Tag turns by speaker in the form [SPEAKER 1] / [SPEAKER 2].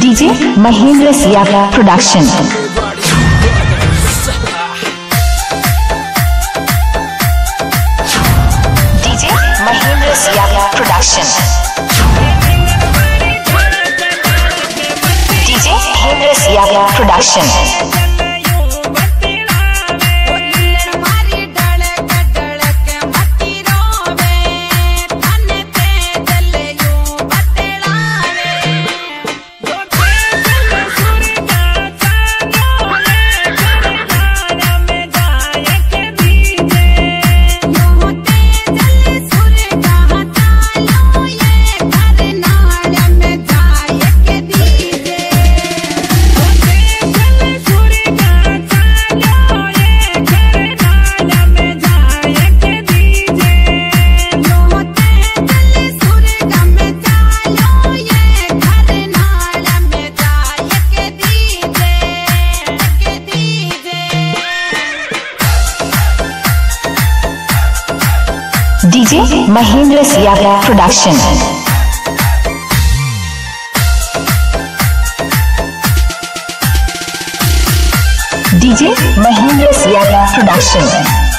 [SPEAKER 1] DJ Mahendra Siyaga production DJ Mahendra Siyaga production DJ Mahendra production DJ Mahendra Siyaga production. DJ Mahendra Siyaga production.